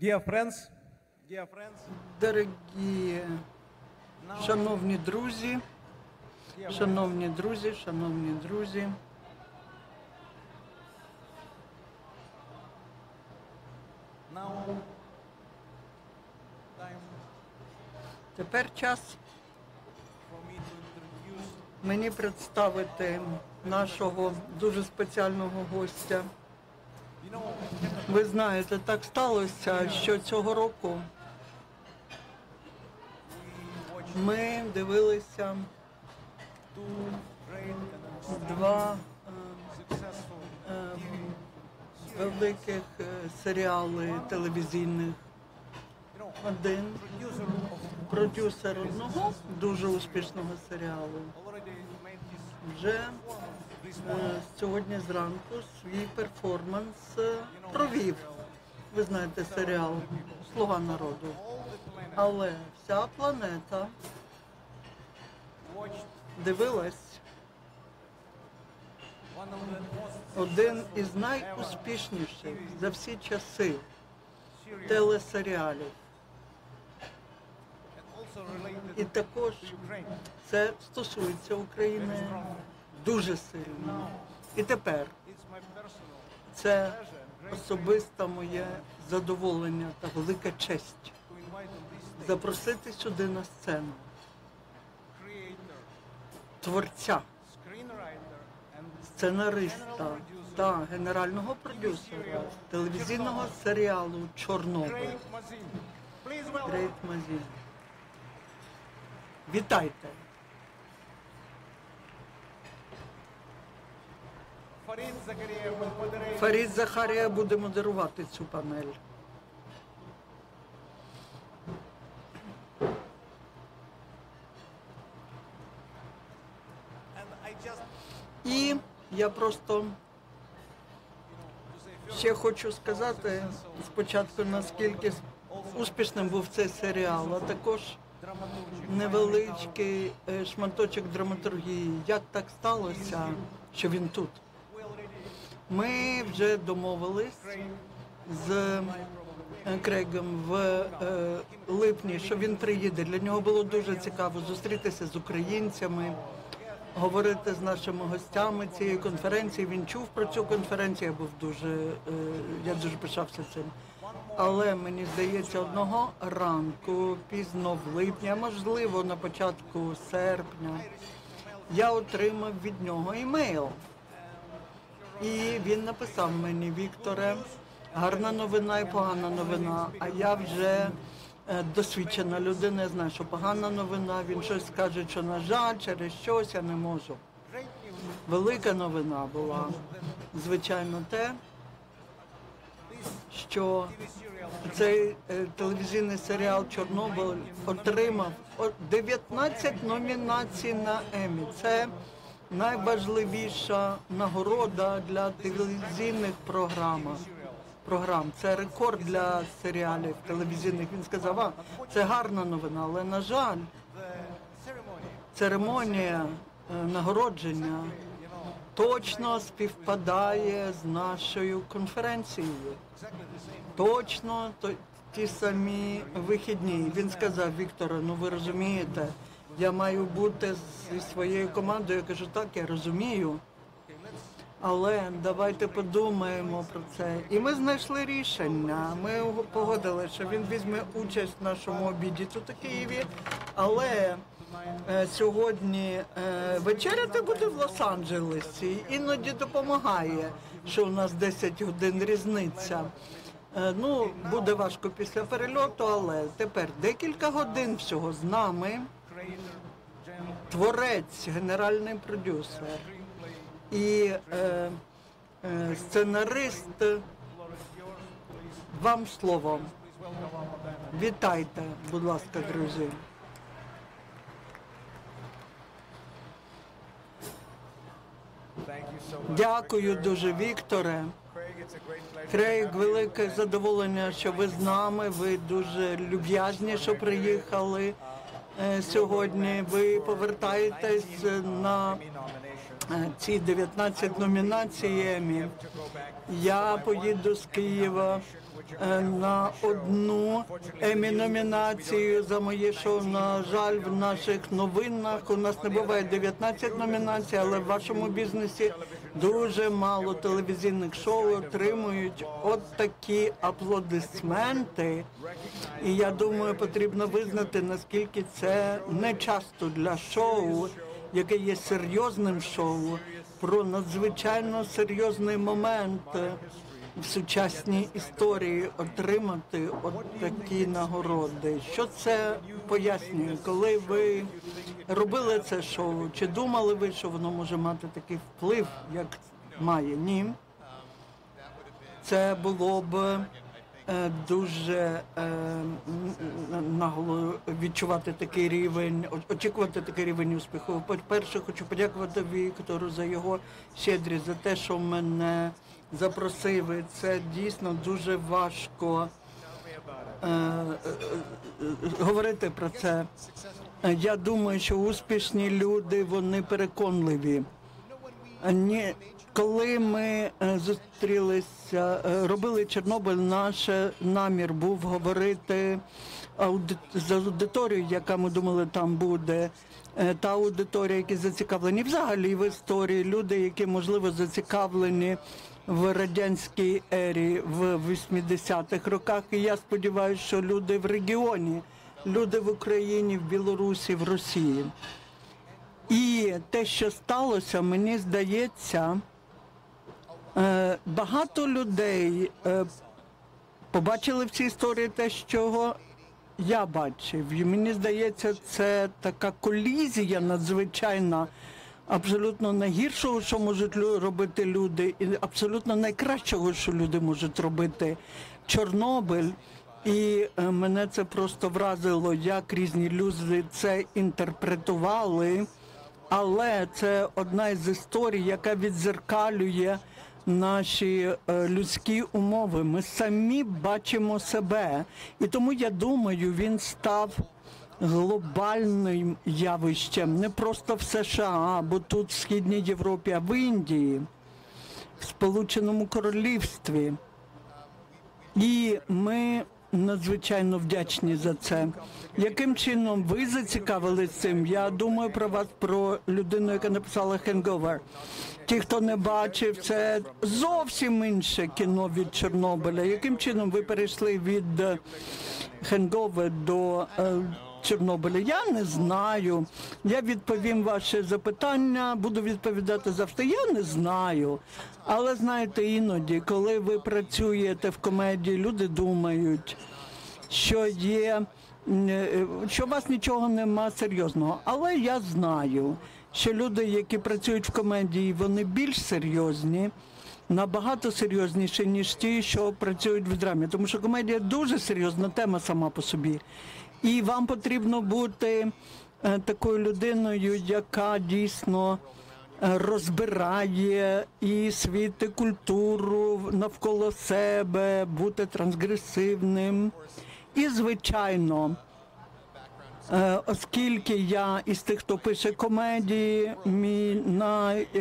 Dear friends, dear friends, Дорогі шановні друзі, шановні друзі, шановні друзі. Тепер час мені представити нашого дуже спеціального гостя. Ви знаєте, так сталося, що цього року ми дивилися два е, великих е, серіали телевізійних. Один продюсер одного дуже успішного серіалу вже сьогодні зранку свій перформанс е, провів. Ви знаєте серіал Слуга народу. Але вся планета дивилась один із найуспішніших за всі часи телесеріалів. І також це стосується України дуже сильно. І тепер це особисте моє задоволення та велика честь запросити сюди на сцену творця, сценариста та генерального продюсера телевізійного серіалу Чорнобиль. Крейг Мазін. Вітайте! Fareed Zakaria will moderate Фарід Захарія буде модерувати цю панель. І я просто ще хочу сказати спочатку, наскільки успішним був цей серіал, а також невеличкий е, шматочок драматургії. Як так сталося, що він тут? Ми вже домовились з е, Крейгом в е, липні, що він приїде. Для нього було дуже цікаво зустрітися з українцями, говорити з нашими гостями цієї конференції. Він чув про цю конференцію. Я був дуже е, я дуже пишався цим. Але мені здається, одного ранку, пізно в липні, а можливо на початку серпня, я отримав від нього імейл. І він написав мені, Вікторе, гарна новина і погана новина. А я вже е, досвідчена людина, я знаю, що погана новина, він щось скаже, що на жаль, через щось я не можу. Велика новина була, звичайно, те, що цей е, телевізійний серіал Чорнобиль отримав о- 19 номінацій на Емі. Це найважливіша нагорода для телевізійних програм. Програм це рекорд для серіалів телевізійних. Він сказав, а це гарна новина, але на жаль, церемонія е, нагородження точно співпадає з нашою конференцією. Точно то, ті самі вихідні. Він сказав, Вікторе, ну ви розумієте, я маю бути зі своєю командою. Я кажу, так, я розумію. Але давайте подумаємо про це. І ми знайшли рішення. Ми погодили, що він візьме участь в нашому обіді тут у Києві. Але е, сьогодні е, вечеряти буде в Лос-Анджелесі. Іноді допомагає, що у нас 10 годин різниця. Е, Ну, буде важко після перельоту, але тепер декілька годин всього з нами. Творець, генеральний продюсер і е, е, сценарист. Вам слово. Вітайте, будь ласка, друзі. Дякую дуже, Вікторе. Крейг, велике задоволення, що ви з нами. Ви дуже люб'язні, що приїхали сьогодні. Ви повертаєтесь на е, ці 19 номінацій Емі. Я поїду з Києва е, на одну емі номінацію за моє шоу. На жаль, в наших новинах у нас не буває 19 номінацій, але в вашому бізнесі дуже мало телевізійних шоу отримують от такі аплодисменти. І я думаю, потрібно визнати, наскільки це не часто для шоу, яке є серйозним шоу, про надзвичайно серйозний момент в сучасній історії отримати от такі нагороди. Що це пояснює? Коли ви робили це шоу, чи думали ви, що воно може мати такий вплив, як має? Ні. Це було б е, дуже е, м, нагло відчувати такий рівень, очікувати такий рівень успіху. По-перше, хочу подякувати Віктору за його щедрість, за те, що мене запросив. Це дійсно дуже важко е, е, е, говорити про це. Я думаю, що успішні люди вони переконливі. Ні, коли ми е, зустрілися, робили Чорнобиль, наш намір був говорити з аудиторією, яка ми думали там буде. Та аудиторія, які зацікавлені взагалі в історії, люди, які можливо зацікавлені в радянській ері в 80-х роках. І я сподіваюся, що люди в регіоні, люди в Україні, в Білорусі, в Росії. І те, що сталося, мені здається, е, багато людей е, побачили в цій історії те, що я бачив. І мені здається, це така колізія надзвичайна, абсолютно найгіршого, що можуть робити люди, і абсолютно найкращого, що люди можуть робити. Чорнобиль. І е, мене це просто вразило, як різні люди це інтерпретували. Але це одна із історій, яка відзеркалює наші е, людські умови. Ми самі бачимо себе. І тому я думаю, він став глобальним явищем не просто в США, або тут в Східній Європі, а в Індії, в Сполученому Королівстві. І ми надзвичайно вдячні за це. Яким чином ви зацікавились цим? Я думаю про вас, про людину, яка написала «Хенговер». Ті, хто не бачив, це зовсім інше кіно від Чорнобиля. Яким чином ви перейшли від «Хенговер» до е, Чорнобиля? Я не знаю. Я відповім ваше запитання, буду відповідати завжди. Я не знаю. Але знаєте, іноді, коли ви працюєте в комедії, люди думають, що є, е, що у вас нічого нема серйозного. Але я знаю, що люди, які працюють в комедії, вони більш серйозні. Набагато серйозніші, ніж ті, що працюють в драмі, тому що комедія дуже серйозна тема сама по собі. І вам потрібно бути е, такою людиною, яка дійсно е, розбирає і світ, і культуру навколо себе, бути трансгресивним. І, звичайно, Оскільки я із тих, хто пише комедії, мій най, е,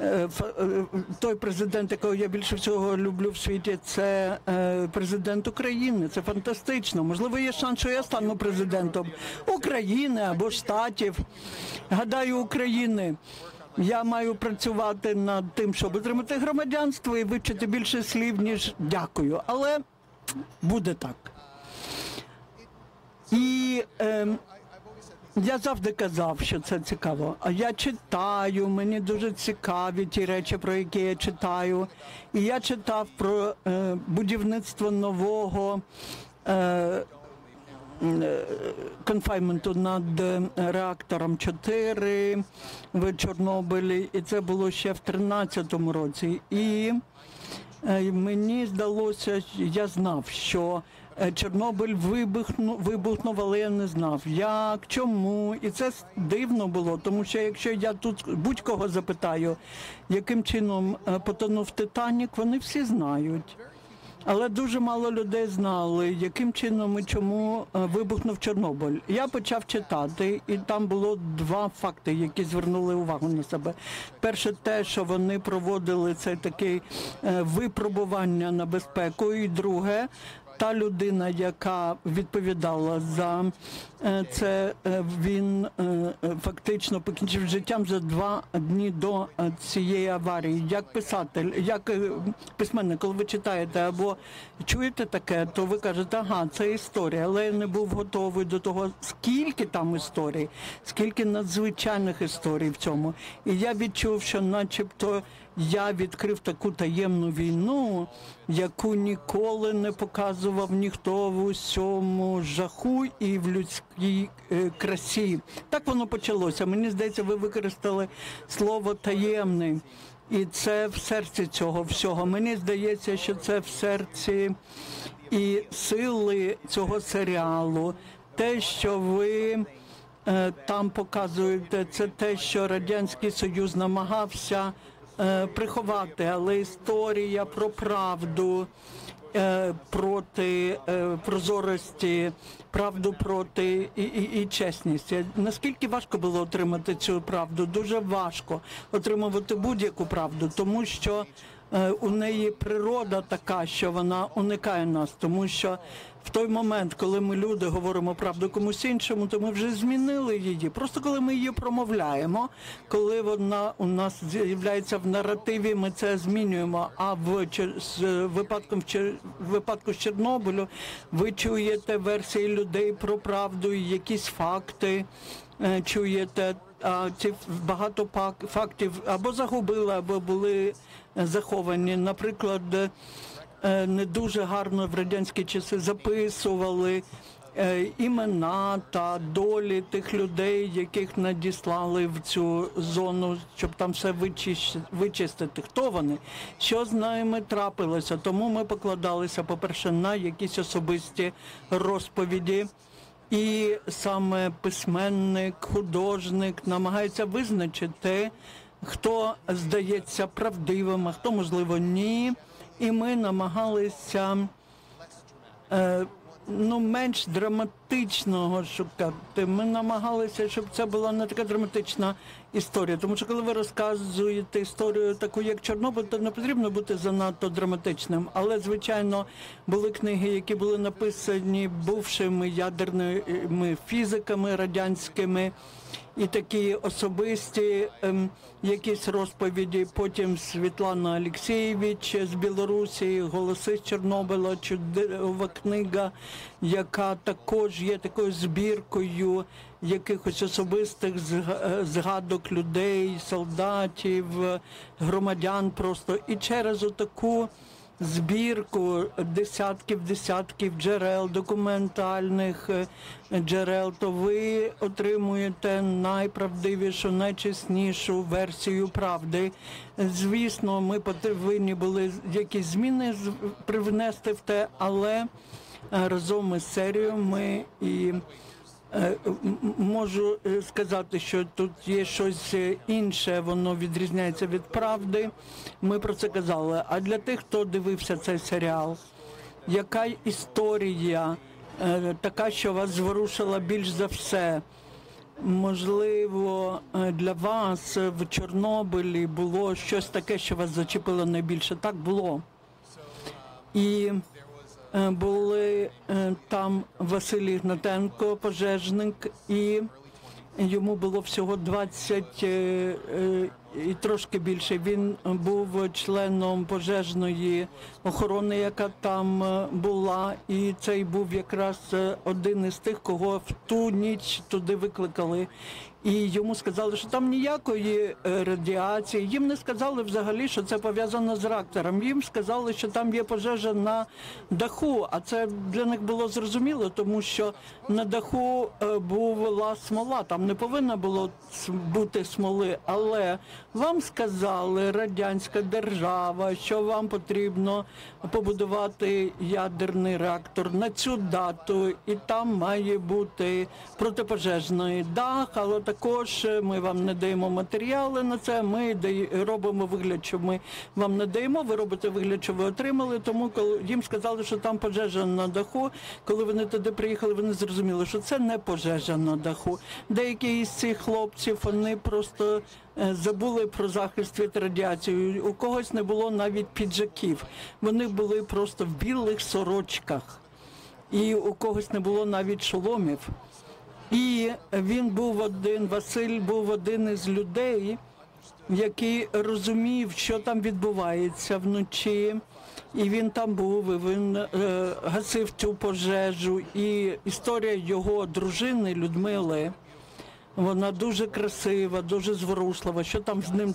е, е, той президент, якого я більше всього люблю в світі, це е, президент України. Це фантастично. Можливо, є шанс, що я стану президентом України або Штатів. Гадаю, України. Я маю працювати над тим, щоб отримати громадянство і вивчити більше слів, ніж дякую. Але буде так. І ем, я завжди казав, що це цікаво. А я читаю, мені дуже цікаві ті речі, про які я читаю. І я читав про е, будівництво нового. Е, е, конфайменту над е, реактором 4 в Чорнобилі, і це було ще в 13-му році. І Е, Мені здалося, я знав, що е, Чорнобиль вибухнув, вибухнув, але я не знав, як, чому. І це дивно було, тому що якщо я тут будь-кого запитаю, яким чином е, потонув Титанік, вони всі знають. Але дуже мало людей знали, яким чином і чому е, вибухнув Чорнобиль. Я почав читати, і там було два факти, які звернули увагу на себе. Перше, те, що вони проводили це таке е, випробування на безпеку, і друге. Та людина, яка відповідала за е, це, е, він е, фактично покінчив життям за два дні до цієї аварії. Як писатель, як письменник, коли ви читаєте або чуєте таке, то ви кажете, ага, це історія, але я не був готовий до того, скільки там історій, скільки надзвичайних історій в цьому. І я відчув, що, начебто, я відкрив таку таємну війну, яку ніколи не показував ніхто в усьому жаху і в людській е, красі. Так воно почалося. Мені здається, ви використали слово таємний. І це в серці цього всього. Мені здається, що це в серці і сили цього серіалу. Те, що ви е, там показуєте, це те, що Радянський Союз намагався приховати, але історія про правду. е, Проти е, прозорості, правду проти і, і, і чесність. Е, Наскільки важко було отримати цю правду? Дуже важко отримувати будь-яку правду, тому що е, у неї природа така, що вона уникає нас, тому що в той момент, коли ми люди говоримо правду комусь іншому, то ми вже змінили її. Просто коли ми її промовляємо, коли вона у нас з'являється в наративі, ми це змінюємо. А в з випадком в випадку з Чорнобилю ви чуєте версії людей про правду, якісь факти е, чуєте. А ці багато фактів або загубили, або були заховані. Наприклад, не дуже гарно в радянські часи записували е, імена та долі тих людей, яких надіслали в цю зону, щоб там все вичистити. Хто вони? Що з ними трапилося? Тому ми покладалися, по-перше, на якісь особисті розповіді. І саме письменник, художник намагається визначити, хто здається правдивим, а хто можливо ні. І ми намагалися е, ну, менш драматичного шукати. Ми намагалися, щоб це була не така драматична історія. Тому що коли ви розказуєте історію таку, як Чорнобиль, то не потрібно бути занадто драматичним. Але, звичайно, були книги, які були написані бувшими ядерними фізиками радянськими. І такі особисті ем, якісь розповіді. Потім Світлана Олексєєвич з Білорусі, голоси з Чорнобиля, чудова книга, яка також є такою збіркою якихось особистих е, згадок людей, солдатів, громадян просто. І через отаку збірку десятків десятків джерел, документальних е, джерел, то ви отримуєте найправдивішу, найчеснішу версію правди. Звісно, ми повинні були якісь зміни привнести в те, але разом із серією ми і Е, Можу е, сказати, що тут є щось е, інше, воно відрізняється від правди. Ми про це казали. А для тих, хто дивився цей серіал, яка історія е, така, що вас зворушила більш за все? Можливо, е, для вас е, в Чорнобилі було щось таке, що вас зачепило найбільше. Так було. І е, були е, там Василій Гнатенко, пожежник, і йому було всього 20 е, е, і трошки більше. Він був членом пожежної охорони, яка там е, була, і цей був якраз е, один із тих, кого в ту ніч туди викликали. І йому сказали, що там ніякої е, радіації. Їм не сказали взагалі, що це пов'язано з реактором. Їм сказали, що там є пожежа на даху. А це для них було зрозуміло, тому що на даху е, була смола. Там не повинно було бути смоли, але Вам сказали радянська держава, що вам потрібно побудувати ядерний реактор на цю дату, і там має бути протипожежний дах, але також ми вам не даємо матеріали на це. Ми робимо вигляд, що ми вам не даємо. Ви робите вигляд, що ви отримали. Тому їм сказали, що там пожежа на даху, коли вони туди приїхали, вони зрозуміли, що це не пожежа на даху. Деякі із цих хлопців вони просто е, забули про захист від радіації. У когось не було навіть піджаків. Вони були просто в білих сорочках, і у когось не було навіть шоломів. І він був один, Василь був один із людей, який розумів, що там відбувається вночі. І він там був, і він е, гасив цю пожежу. І історія його дружини Людмили, вона дуже красива, дуже зворушлива. Що там з ним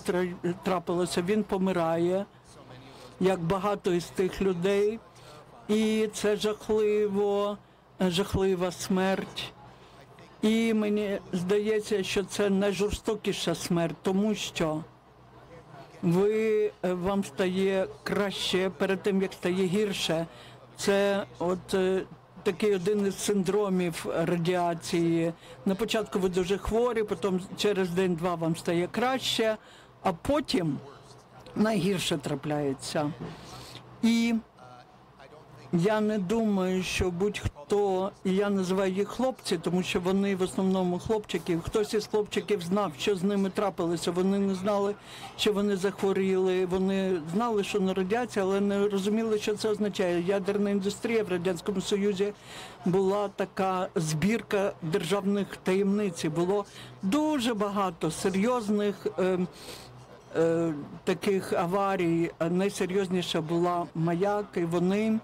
трапилося? Він помирає, як багато із тих людей. І це жахливо, жахлива смерть. І мені здається, що це найжорстокіша смерть, тому що ви е, вам стає краще перед тим, як стає гірше. Це от е, такий один із синдромів радіації. На початку ви дуже хворі, потім через день-два вам стає краще, а потім найгірше трапляється. І я не думаю, що будь-хто, і я називаю їх хлопці, тому що вони в основному хлопчики. Хтось із хлопчиків знав, що з ними трапилося. Вони не знали, що вони захворіли. Вони знали, що на радіація, але не розуміли, що це означає. Ядерна індустрія в радянському союзі була така збірка державних таємниць. Було дуже багато серйозних. ем, е, таких аварій найсерйозніша була маяк, і вони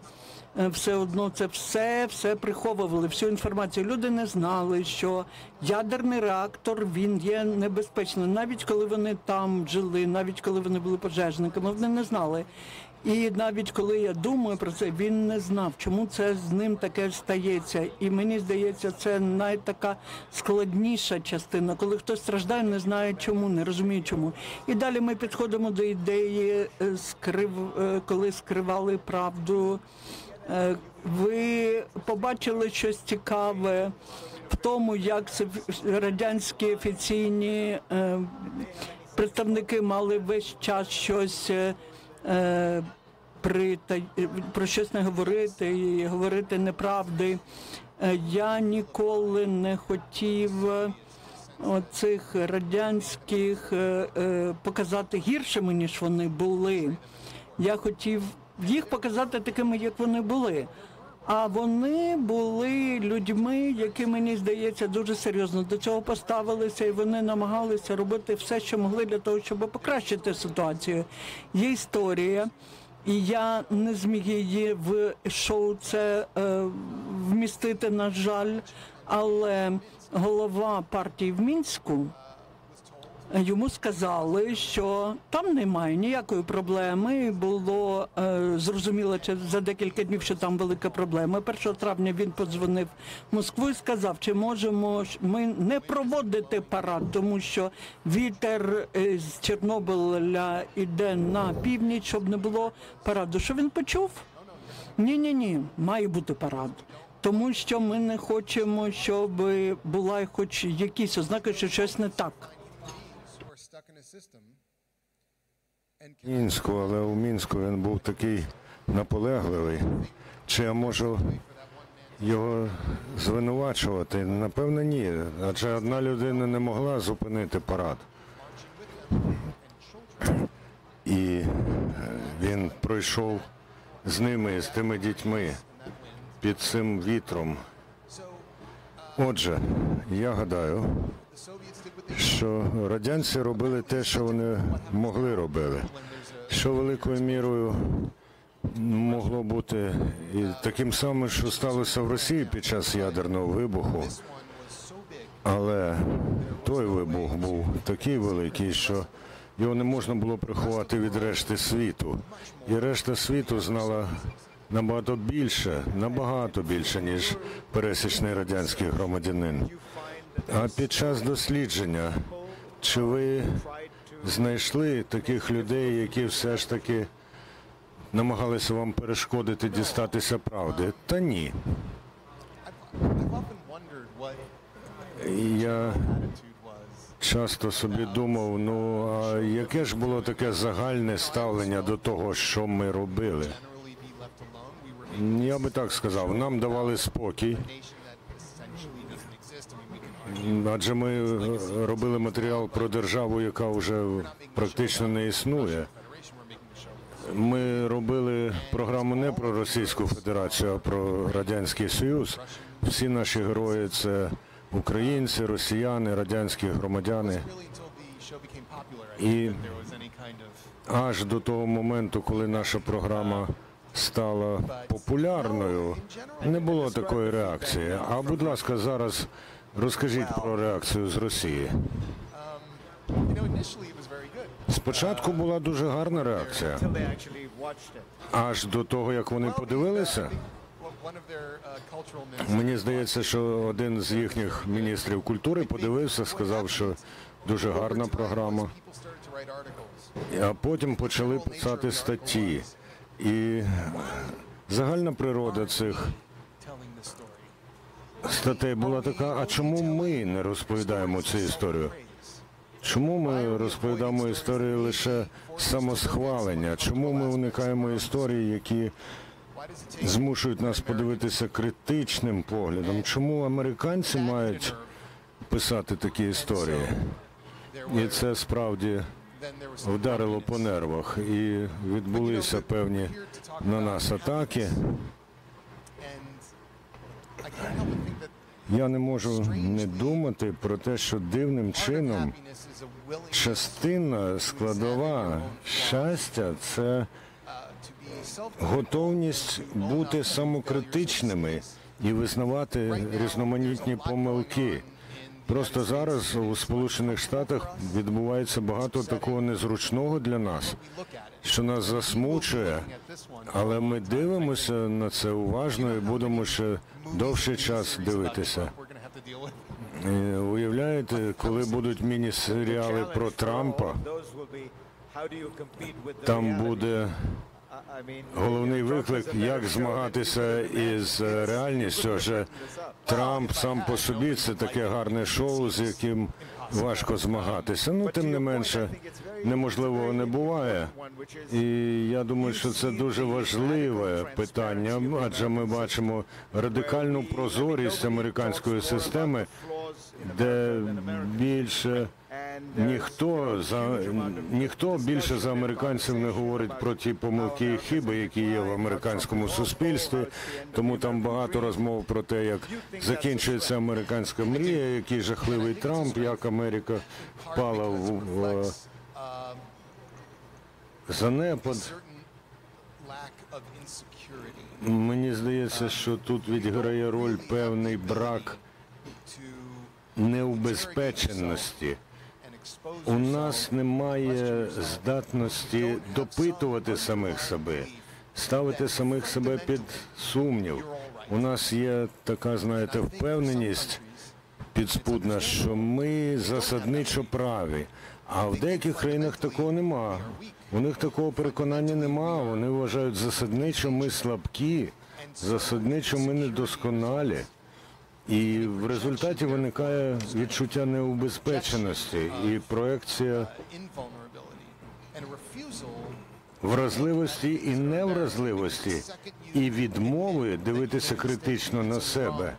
все одно це все, все приховували, всю інформацію. Люди не знали, що ядерний реактор він є небезпечним. Навіть коли вони там жили, навіть коли вони були пожежниками, вони не знали. І навіть коли я думаю про це, він не знав, чому це з ним таке стається. І мені здається, це найтака складніша частина, коли хтось страждає, не знає чому, не розуміє чому. І далі ми підходимо до ідеї, е, скрив, е, коли скривали правду. Е, Ви побачили щось цікаве в тому, як радянські офіційні е, представники мали весь час щось. е, при про щось не говорити і говорити неправди. Я ніколи не хотів оцих радянських показати гіршими, ніж вони були. Я хотів їх показати такими, як вони були. А вони були людьми, які мені здається дуже серйозно до цього поставилися, і вони намагалися робити все, що могли для того, щоб покращити ситуацію. Є історія, і я не зміг її в шоу це е, вмістити, на жаль. Але голова партії в мінську. Йому сказали, що там немає ніякої проблеми. Було е, зрозуміло за декілька днів, що там велика проблема. 1 травня він подзвонив Москву і сказав, чи можемо ми не проводити парад, тому що вітер з Чорнобиля йде на північ, щоб не було параду. Що він почув? Ні, ні, ні, має бути парад. Тому що ми не хочемо, щоб була хоч якісь ознаки, що щось не так. Мінську, але у Мінську він був такий наполегливий. Чи я можу його звинувачувати? Напевно, ні. Адже одна людина не могла зупинити парад. І він пройшов з ними, з тими дітьми під цим вітром. Отже, я гадаю, що радянці робили те, що вони могли робили, що великою мірою могло бути і таким самим, що сталося в Росії під час ядерного вибуху. Але той вибух був такий великий, що його не можна було приховати від решти світу. І решта світу знала набагато більше, набагато більше, ніж пересічний радянський громадянин. А під час дослідження, чи ви знайшли таких людей, які все ж таки намагалися вам перешкодити дістатися правди. Та ні. Я часто собі думав, ну а яке ж було таке загальне ставлення до того, що ми робили? Я би так сказав, нам давали спокій, адже ми робили матеріал про державу, яка вже практично не існує. Ми робили програму не про Російську Федерацію, а про Радянський Союз. Всі наші герої це українці, росіяни, радянські громадяни. І- Аж до того моменту, коли наша програма стала популярною, не було такої реакції. А будь ласка, зараз розкажіть про реакцію з Росії. Good. Спочатку була дуже гарна реакція, аж до того, як вони подивилися. Uh, ministers Мені здається, що один з їхніх міністрів культури подивився, сказав, що дуже гарна програма. А потім почали писати статті. І загальна природа цих. Статей була така: а чому ми не розповідаємо цю історію? Чому ми розповідаємо історії лише самосхвалення? Чому ми уникаємо історії, які змушують нас подивитися критичним поглядом? Чому американці мають писати такі історії? І це справді вдарило по нервах, і відбулися певні на нас атаки. Я не можу не думати про те, що дивним чином частина складова щастя це готовність бути самокритичними і визнавати різноманітні помилки. Просто зараз у Сполучених Штатах відбувається багато такого незручного для нас. Що нас засмучує, але ми дивимося на це уважно і будемо ще довший час дивитися. Уявляєте, коли будуть міні-серіали про Трампа, там буде головний виклик, як змагатися із реальністю. Адже Трамп сам по собі це таке гарне шоу, з яким важко змагатися. Ну, тим не менше, неможливого не буває. І я думаю, що це дуже важливе питання, адже ми бачимо радикальну прозорість американської системи, де більше ніхто за ніхто більше за американців не говорить про ті помилки і хиби, які є в американському суспільстві. Тому там багато розмов про те, як закінчується американська мрія, який жахливий Трамп, як Америка впала в, в занепад. Мені здається, що тут відіграє роль певний брак неубезпеченості. У нас немає здатності допитувати самих себе, ставити самих себе під сумнів. У нас є така, знаєте, впевненість підспудна, що ми засадничо праві. А в деяких країнах такого нема. У них такого переконання нема. Вони вважають засадничо ми слабкі, засадничо ми недосконалі. І в результаті виникає відчуття неубезпеченості і проекція вразливості і невразливості, і відмови дивитися критично на себе.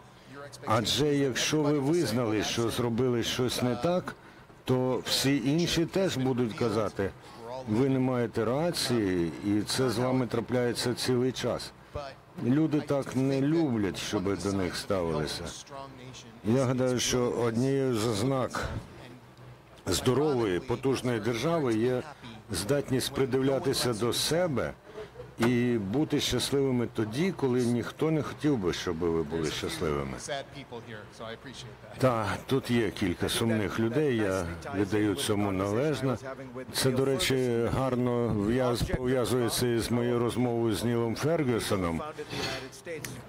Адже якщо ви визнали, що зробили щось не так, то всі інші теж будуть казати, ви не маєте рації, і це з вами трапляється цілий час. Люди так не люблять, щоб до них ставилися. Я гадаю, що однією з ознак здорової, потужної держави є здатність придивлятися до себе і бути щасливими тоді, коли ніхто не хотів би, щоб ви були щасливими. sad people here so I appreciate that Та тут є кілька сумних людей. Я віддаю цьому належно. Це, до речі, гарно в'яз- пов'язується із моєю розмовою з Нілом Фергюсоном,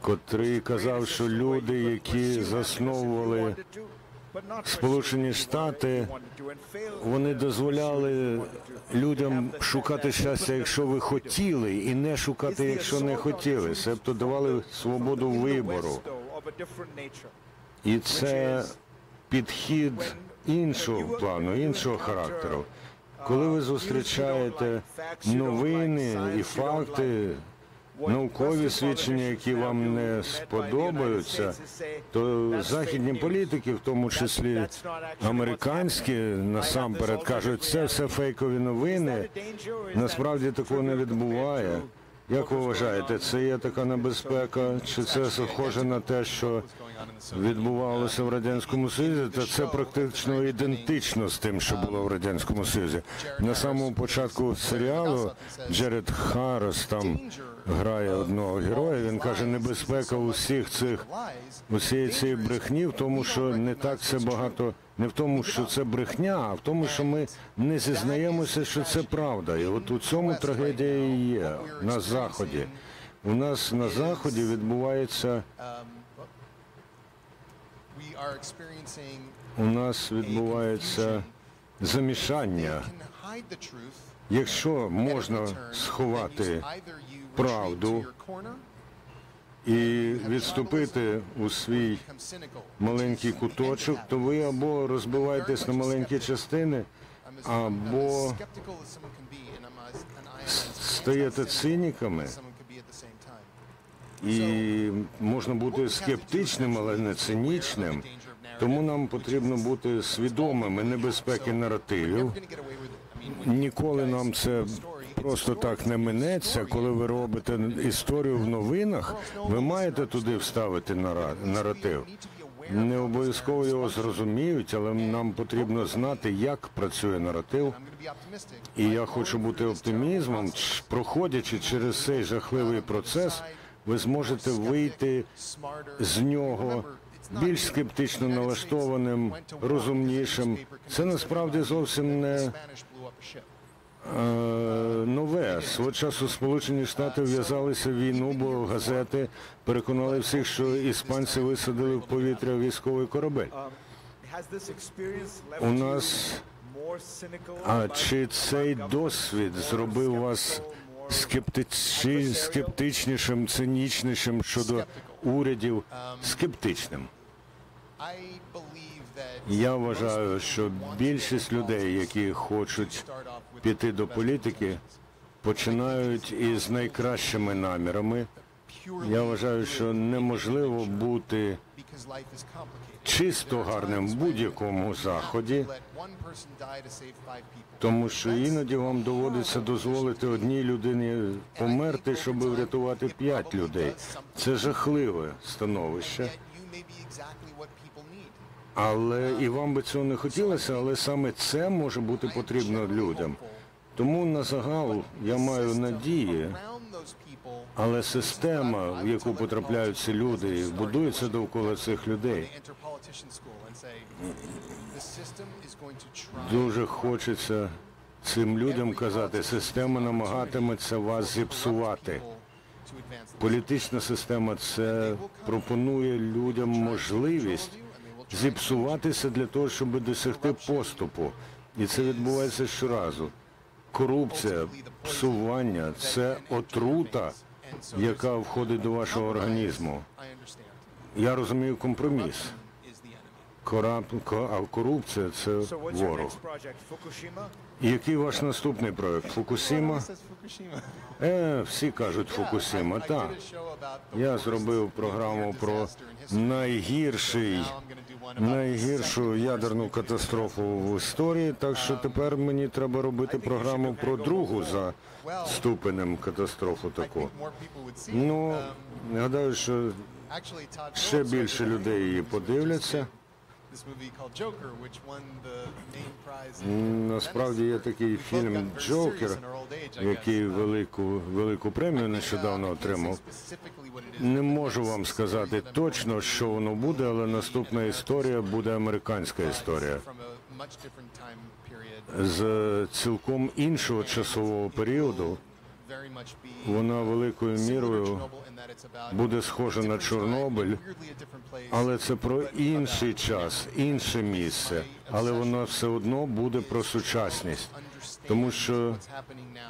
котрий казав, що люди, які засновували Сполучені Штати вони дозволяли людям шукати щастя, якщо ви хотіли, і не шукати, якщо не хотіли. Себто давали свободу вибору. І це підхід іншого плану, іншого характеру. Коли ви зустрічаєте новини і факти, наукові свідчення, які вам не сподобаються, то західні політики, в тому числі американські, насамперед кажуть, це все фейкові новини. Насправді такого не відбуває. Як ви вважаєте, це є така небезпека, чи це схоже на те, що відбувалося в радянському союзі? Та це практично ідентично з тим, що було в радянському союзі. На самому початку серіалу Джеред Харрос там грає одного героя. Він каже, небезпека усіх цих усієї цієї брехні в тому, що не так це багато, не в тому, що це брехня, а в тому, що ми не зізнаємося, що це правда. І от у цьому трагедія і є на заході. У нас на заході відбувається у нас відбувається замішання. Якщо можна сховати правду і відступити у свій маленький куточок, то ви або розбиваєтесь на маленькі частини, або стаєте циніками. І можна бути скептичним, але не цинічним. Тому нам потрібно бути свідомими небезпеки наративів. Ніколи нам це просто так не минеться. Коли ви робите історію в новинах, ви маєте туди вставити нара- наратив. Не обов'язково його зрозуміють, але нам потрібно знати, як працює наратив. І я хочу бути оптимізмом. Проходячи через цей жахливий процес, ви зможете вийти з нього більш скептично налаштованим, розумнішим. Це насправді зовсім не е, нове. Свого часу Сполучені Штати в'язалися в війну, бо газети переконали всіх, що іспанці висадили в повітря військовий корабель. У нас а чи цей досвід зробив вас скептичі, скептичнішим, цинічнішим щодо урядів, скептичним? Я вважаю, що більшість людей, які хочуть піти до політики, починають із найкращими намірами. Я вважаю, що неможливо бути чисто гарним в будь-якому заході, тому що іноді вам доводиться дозволити одній людині померти, щоб врятувати п'ять людей. Це жахливе становище. Але і вам би цього не хотілося, але саме це може бути потрібно людям. Тому на загал я маю надії, але система, в яку потрапляють ці люди, будується довкола цих людей. Дуже хочеться цим людям казати, система намагатиметься вас зіпсувати. Політична система це пропонує людям можливість зіпсуватися для того, щоб досягти поступу. І це відбувається щоразу. Корупція, псування це отрута, яка входить до вашого організму. Я розумію компроміс. Корупція це ворог. І Який ваш наступний проект? Фукусіма? Е, всі кажуть Фукусіма. Так. Я зробив програму про найгірший, найгіршу ядерну катастрофу в історії. Так що тепер мені треба робити програму про другу за ступенем катастрофу таку. Ну, Um, гадаю, що ще більше людей її подивляться. Насправді є такий фільм Джокер, який велику велику премію нещодавно отримав. Не можу вам сказати точно, що воно буде, але наступна історія буде американська історія. з цілком іншого часового періоду, вона великою мірою буде схожа на Чорнобиль, але це про інший час, інше місце. Але вона все одно буде про сучасність. Тому що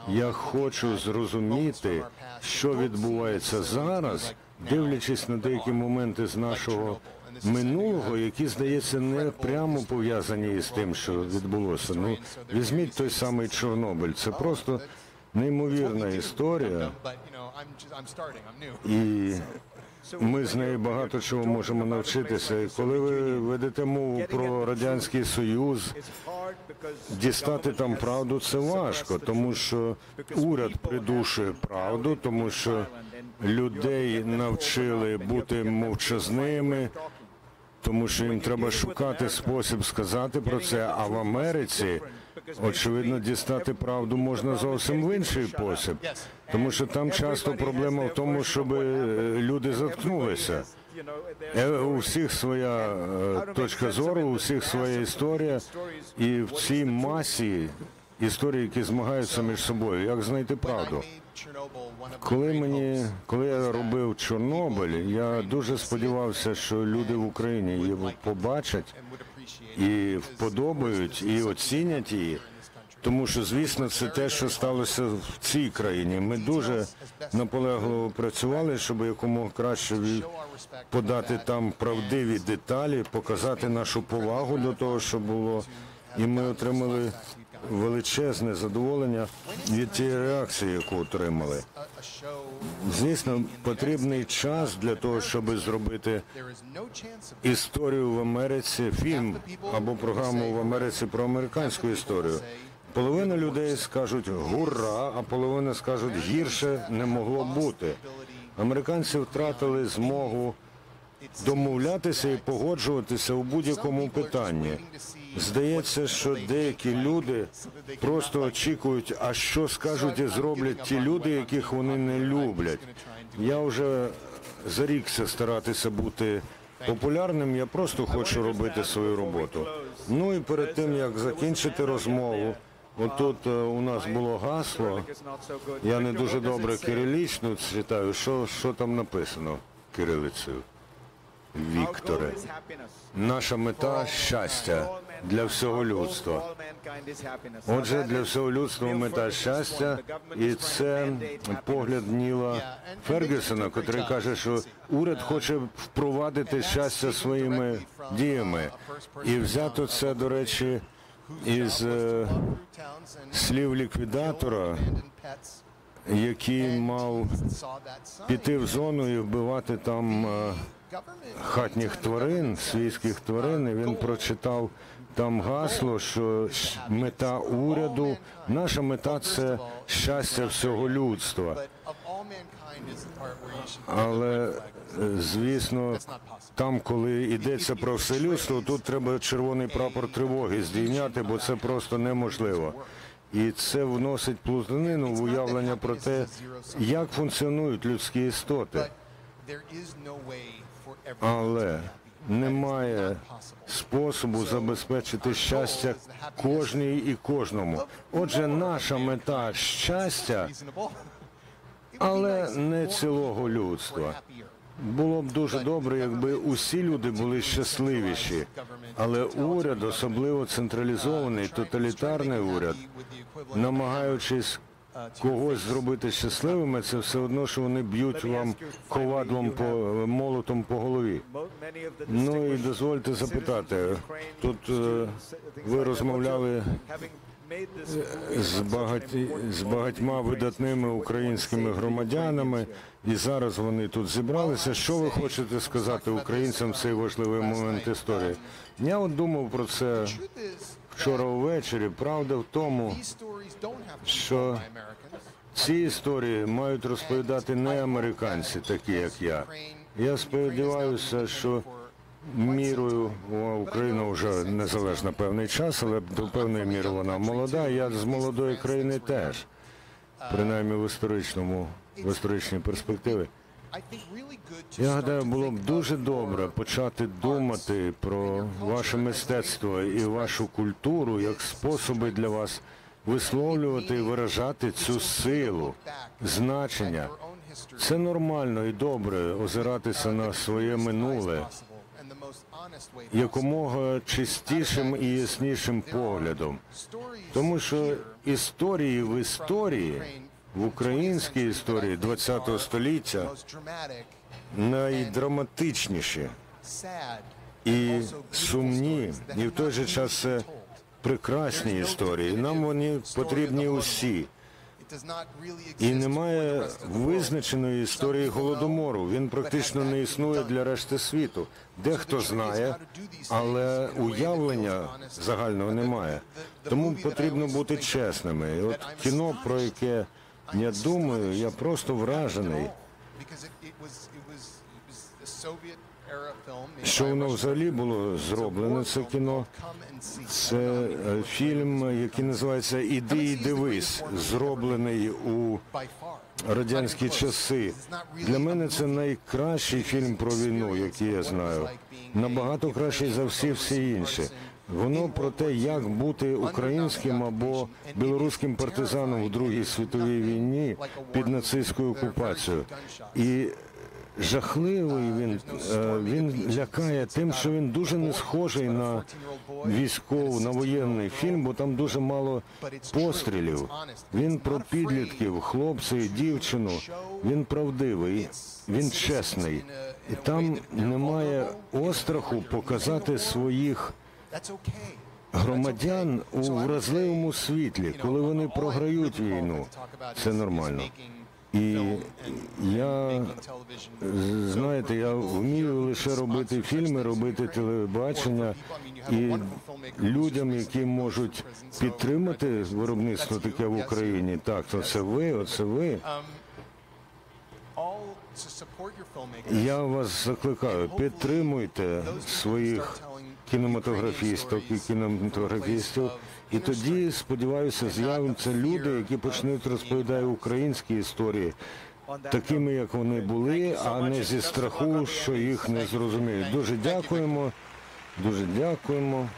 я хочу зрозуміти, що відбувається зараз, дивлячись на деякі моменти з нашого минулого, які, здається, не прямо пов'язані із тим, що відбулося. Ну, візьміть той самий Чорнобиль. Це просто неймовірна історія, і ми з неї багато чого можемо навчитися. І коли ви ведете мову про радянський союз, Дістати там правду це важко, тому що уряд придушує правду, тому що людей навчили бути мовчазними, тому що їм треба шукати спосіб сказати про це. А в Америці очевидно дістати правду можна зовсім в інший спосіб, тому що там часто проблема в тому, щоб е, люди заткнулися. Е, У всіх своя е, точка зору, у всіх своя історія, і в цій масі історії, які змагаються між собою. Як знайти правду? Коли мені, коли я робив Чорнобиль, я дуже сподівався, що люди в Україні його побачать і вподобають, і оцінять її. Тому що, звісно, це те, що сталося в цій країні. Ми дуже наполегливо працювали, щоб якомога краще подати там правдиві деталі, показати нашу повагу до того, що було. І ми отримали величезне задоволення від тієї реакції, яку отримали. Звісно, потрібний час для того, щоб зробити історію в Америці, фільм або програму в Америці про американську історію. Половина людей скажуть гура, а половина скажуть гірше не могло бути. Американці втратили змогу домовлятися і погоджуватися у будь-якому питанні. Здається, що деякі люди просто очікують, а що скажуть і зроблять ті люди, яких вони не люблять. Я вже зарікся старатися бути популярним. Я просто хочу робити свою роботу. Ну і перед тим як закінчити розмову, отут е, у нас було гасло. Я не дуже добре it say? читаю. Що, що там написано кирилицею? Вікторе. Наша мета щастя для всього людства. Отже, для всього людства мета щастя, і це погляд Ніла Фергюсона, котрий каже, що уряд хоче впровадити щастя своїми діями. І взято це, до речі, із е, слів ліквідатора, який мав піти в зону і вбивати там е, хатніх тварин, свійських тварин. І він прочитав там гасло, що мета уряду, наша мета це щастя всього людства. Але звісно, там, коли йдеться про все людство, тут треба червоний прапор тривоги здійняти, бо це просто неможливо. І це вносить плутанину в уявлення про те, як функціонують людські істоти. Але немає способу забезпечити щастя кожній і кожному. Отже, наша мета щастя, але не цілого людства. Було б дуже добре, якби усі люди були щасливіші, але уряд, особливо централізований тоталітарний уряд, намагаючись когось зробити щасливими, це все одно, що вони б'ють вам ковадлом по молотом по голові. Ну і дозвольте запитати, тут е, ви розмовляли з, багаті, з багатьма видатними українськими громадянами, і зараз вони тут зібралися. Що ви хочете сказати українцям в цей важливий момент історії? Я от думав про це вчора ввечері. Правда в тому, що ці історії мають розповідати не американці, такі як я. Я сподіваюся, що мірою Україна вже незалежна певний час, але до певної міри вона молода. Я з молодої країни теж, принаймні в історичному в історичній перспективі. Я гадаю, було б дуже добре почати думати про ваше мистецтво і вашу культуру як способи для вас висловлювати і виражати цю силу, значення. Це нормально і добре озиратися на своє минуле якомога чистішим і яснішим поглядом. Тому що історії в історії, в українській історії ХХ століття найдраматичніші і сумні, і в той же час прекрасні історії. Нам вони потрібні усі. І немає визначеної історії голодомору. Він практично не існує для решти світу. Дехто знає, але уявлення загального немає. Тому потрібно бути чесними. І от кіно, про яке я думаю, я просто вражений, що воно взагалі було зроблено. Це кіно. Це е, фільм, який називається Іди і дивись, зроблений у радянські часи. Для мене це найкращий фільм про війну, який я знаю. Набагато кращий за всі всі інші. Воно про те, як бути українським або білоруським партизаном у Другій світовій війні під нацистською окупацією. І жахливий він, е, він лякає тим, що він дуже не схожий на військовий, на воєнний фільм, бо там дуже мало пострілів. Він про підлітків, хлопця і дівчину. Він правдивий, він чесний. І там немає остраху показати своїх громадян у вразливому світлі, коли вони програють війну. Це нормально. І я знаєте, я вмію лише робити фільми, робити телебачення і людям, які можуть підтримати виробництво таке в Україні. Так, то це ви, оце ви. Я вас закликаю, підтримуйте своїх кінематографісток і кінематографістів. І тоді, сподіваюся, з'являться люди, які почнуть розповідати українські історії, такими, як вони були, а не зі страху, що їх не зрозуміють. Дуже дякуємо, дуже дякуємо.